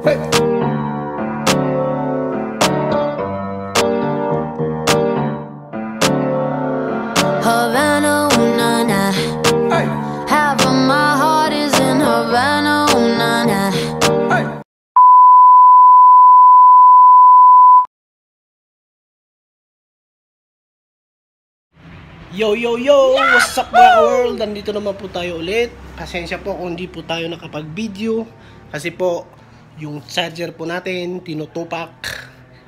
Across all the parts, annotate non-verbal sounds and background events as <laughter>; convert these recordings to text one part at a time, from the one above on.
Havana, ooh, na, na. Half of my heart is in Havana, ooh, na, na. Yo, yo, yo! What's up mga world? Nandito naman po tayo ulit. Pasensya po kung hindi po tayo nakapag-video. Kasi po, yung charger po natin, tinutupak.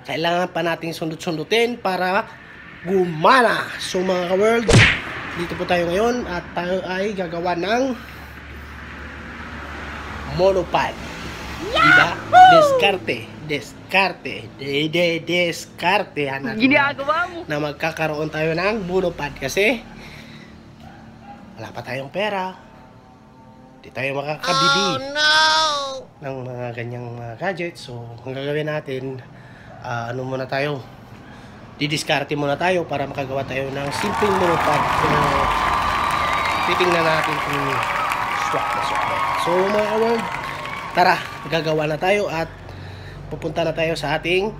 Kailangan pa natin sundot-sundutin para gumana. So mga world, dito po tayo ngayon at tayo ay gagawa ng monopod. Diba? Descarte. Descarte. De, de, descarte. Hanap Ginagawa mo. na magkakaroon tayo ng monopod kasi wala pa tayong pera. Hindi tayo makakabili ng mga ganyang mga gadgets. So, ang gagawin natin, ah, ano muna tayo, didiskarte muna tayo para makagawa tayo ng simpleng monopod. So, titingnan natin kung swak na swak na. So, mga world, tara, gagawa na tayo at pupunta na tayo sa ating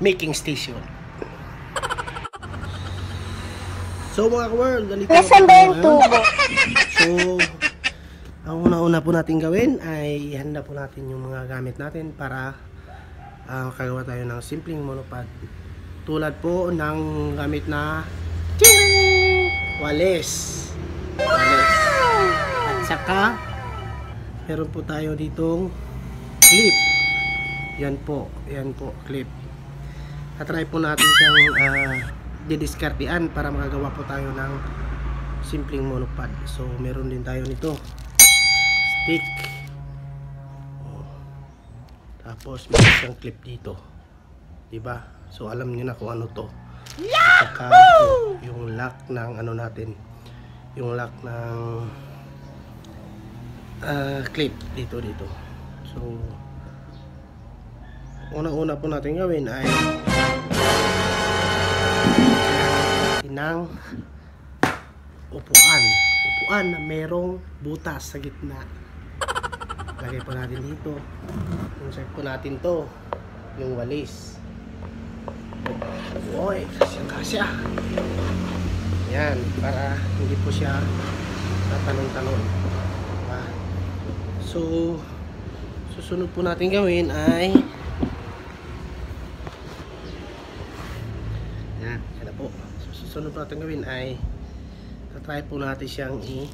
making station. So mga ka-world, ganito Nasaan ba yung tubo? So, ang una-una po natin gawin ay handa po natin yung mga gamit natin para ah, makagawa tayo ng simpleng monopod. Tulad po ng gamit na walis. Walis. At saka, meron po tayo ditong clip. Yan po, yan po, clip. Tatry po natin siyang ah, didiskartean para makagawa po tayo ng simpleng monopod. So, meron din tayo nito. Stick. Oh. Tapos, may isang clip dito. Diba? So, alam niyo na kung ano to. Saka, ito, yung lock ng ano natin. Yung lock ng ah, clip dito, dito. So, unang-una po natin gawin ay ng upuan. Upuan na merong butas sa gitna. Lagay po natin dito. Insert po natin to. Yung walis. Oy, kasya kasya. Yan, para hindi po siya tatanong-tanong. Diba? So, susunod po natin gawin ay yan, yan po. Susunod po natin gawin ay try po natin siyang i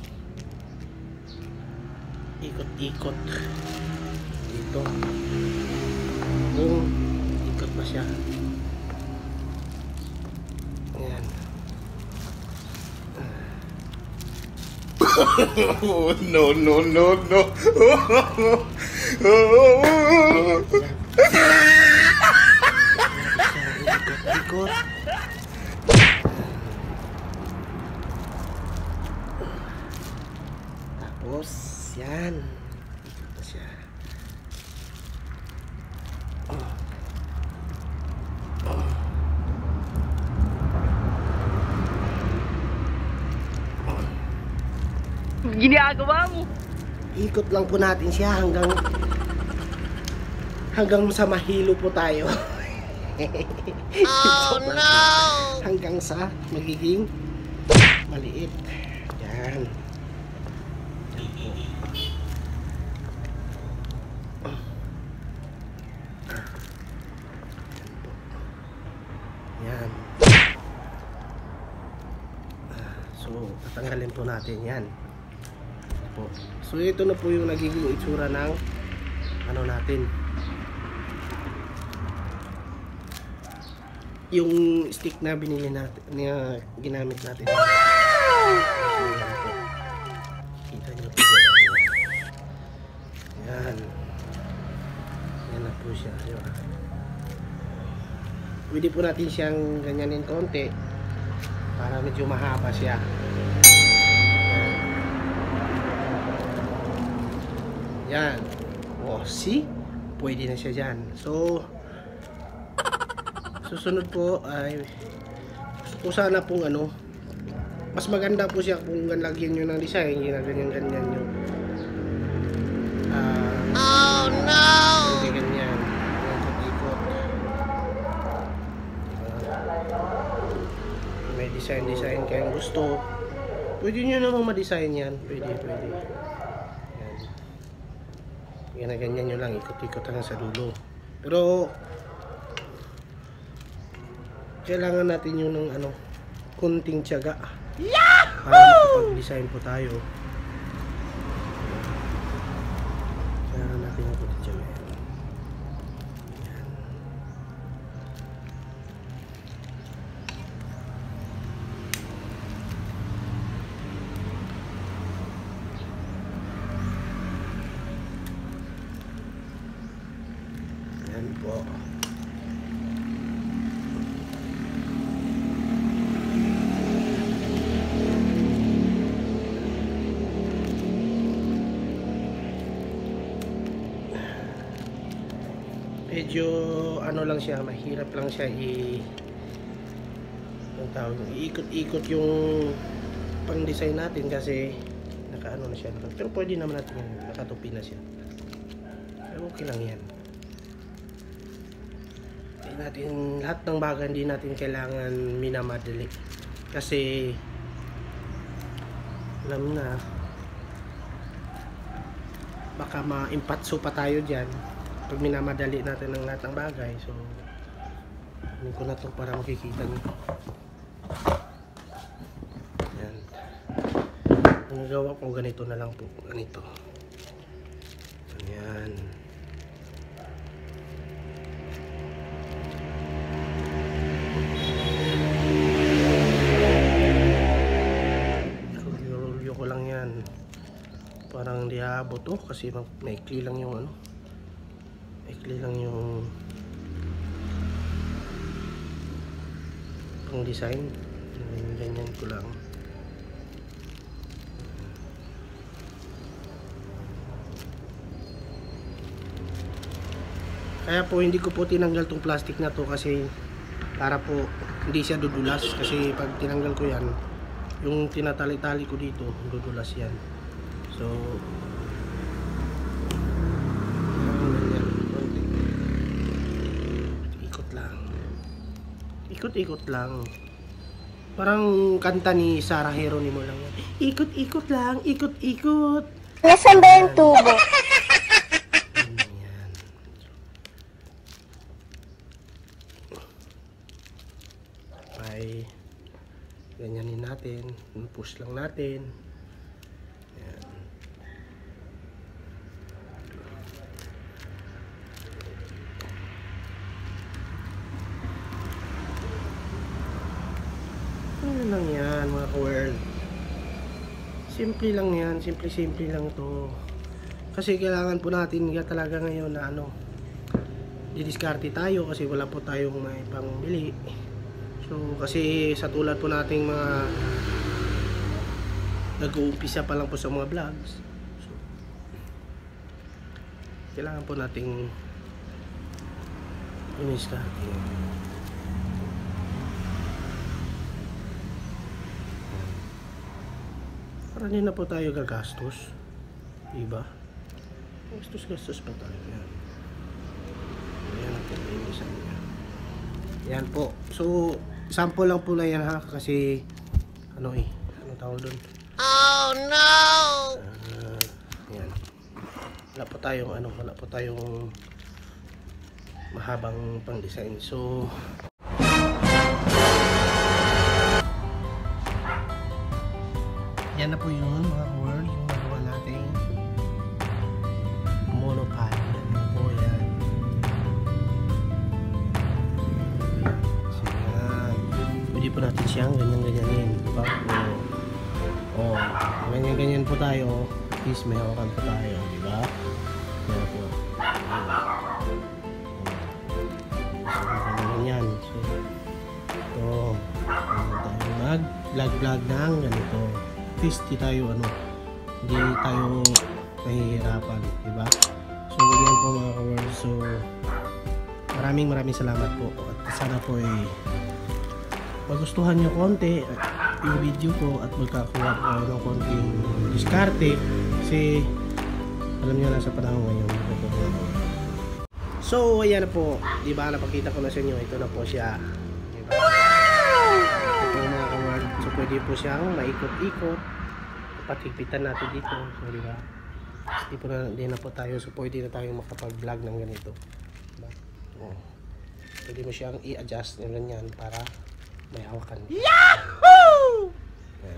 ikot-ikot. Dito. Kung ikot na siya. Yan Oh, <laughs> no, no, no, no. ikot-ikot tapos yan ikot na siya. Ginagawa mo. ikot lang po natin siya hanggang hanggang sa mahilo po tayo. <laughs> Oh <laughs> no! hanggang sa magiging maliit. Yan po yan Ah, so tatanggalin po natin yan po. So ito na po yung nagiging itsura ng ano natin. Yung stick na binili natin, na ginamit natin. So, yan po. Kita niyo po. Yan. Yan na po siya. Di ba? Pwede po natin siyang ganyanin konti para medyo mahaba siya. Yan. Oh, see? Pwede na siya dyan. So, susunod po ay gusto sana pong ano, mas maganda po siya kung lagyan nyo ng design, yun na ganyan-ganyan nyo. Uh, ah, oh no! Hindi ganyan. May design-design kayong gusto. Pwede nyo namang ma-design yan. Pwede, pwede. Yan. Yan na ganyan nyo lang, ikot-ikot hanggang sa dulo. Pero, kailangan natin yung ng ano, kunting tiyaga. Para makapag-design po tayo. Kailangan natin yung kunting tiyaga. Yan po. Medyo ano lang siya, mahirap lang siya i tawag, iikot-ikot yung pang-design natin kasi nakaano na siya. Pero pwede naman natin nakatupi na siya. Pero okay lang yan. Natin, lahat ng bagay hindi natin kailangan minamadali. Kasi, alam na, baka ma-impatso pa tayo dyan pag minamadali natin ang lahat ng bagay. So, ano ko na to para makikita nyo. Yan. Ang nagawa ko ganito na lang po. Ganito. Parang hindi aabot to kasi ma- maikli lang yung ano. Maikli lang yung pang design. Ganyan ko lang. Kaya po hindi ko po tinanggal tong plastic na to kasi para po hindi siya dudulas kasi pag tinanggal ko yan yung tinatali-tali ko dito dudulas yan. So ganyan, konti. ikot lang. Ikot-ikot lang. Parang kanta ni Sarah Geronimo lang yan. Ikot-ikot lang, ikot-ikot. Nasaan ba yung tubo? Ganyan. Okay. Ganyanin natin. Push lang natin. Yan. Ano lang yan mga ka-world. Simple lang yan. Simple-simple lang to. Kasi kailangan po natin nga talaga ngayon na ano, didiskarte tayo kasi wala po tayong may pangbili. So, kasi sa tulad po nating mga nag-uumpisa pa lang po sa mga vlogs. So, kailangan po nating. Para hindi na po tayo gagastos. Diba? Gastos-gastos pa tayo. Yan. Yan ang pinilisan niya. Yan po. So, sample lang po na yan ha. Kasi, ano eh. Ano tawag doon? Oh no! Ah, yan. Wala po tayong ano, wala po tayong mahabang pang design. So, yan na po yun mga word yung nagawa natin monopod yan po yan. So yan. Pwede po natin siyang ganyan ganyanin diba? O oh, ganyan ganyan po tayo at least may hawakan po tayo diba? Yan po. Ganyan. So, ito, tayo. Mag vlog vlog ng ganito. Least di tayo ano, hindi tayo nahihirapan, di ba? So, ganyan po mga ka So, maraming maraming salamat po. At sana po ay magustuhan nyo konti at yung video ko at magkakuha po kayo ng konting diskarte kasi alam nyo nasa panahon ngayon So, ayan na po. Di ba, napakita ko na sa inyo. Ito na po siya. Pwede po siyang maikot-ikot. Patigpitan natin dito. So, di ba? Hindi po na, di na po tayo. So, pwede na tayo makapag-vlog ng ganito. Diba? Oh. Pwede mo siyang i-adjust ng ganyan para may hawakan. Yahoo!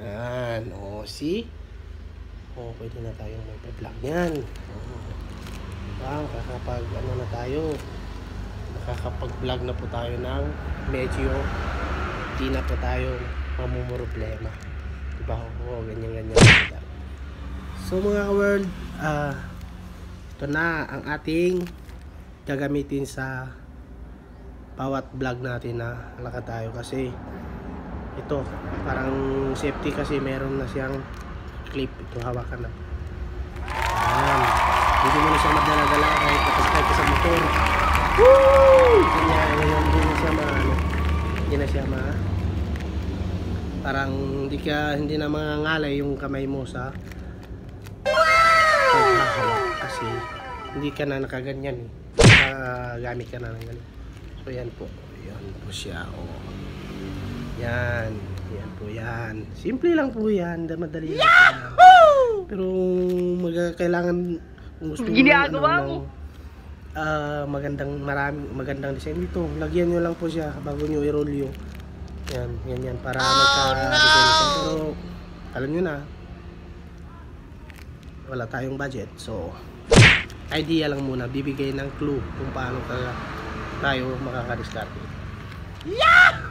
Yan. O, see? O, pwede na tayong mag-vlog yan. O. Diba? Kakapag, ano na tayo. Nakakapag-vlog na po tayo ng medyo di na po tayo mamumroblema. Diba? Oo, ganyan-ganyan. So mga world, ah, ito na ang ating gagamitin sa bawat vlog natin na lakad tayo kasi ito parang safety kasi meron na siyang clip ito hawakan na Ayan. hindi mo na siya madala-dala kahit nakasakay ka sa motor Woo! Hindi na siya ma ano, hindi na siya ma parang hindi ka hindi na mangangalay yung kamay mo sa paghahawak kasi hindi ka na nakaganyan eh. Nakagamit ka na ng ganun. So yan po. Yan po siya. Oh. Yan. Yan po yan. Simple lang po yan. Da- Madali lang yan. Pero mag kailangan kung gusto mo Ginagawa ng, mo. ng, ah, magandang maraming magandang design dito. Lagyan nyo lang po siya bago nyo i-roll yung yan, yan yan para magka-design siya. Pero alam nyo na wala tayong budget. So idea lang muna bibigay ng clue kung paano tayo makakadiskarte. Yahoo!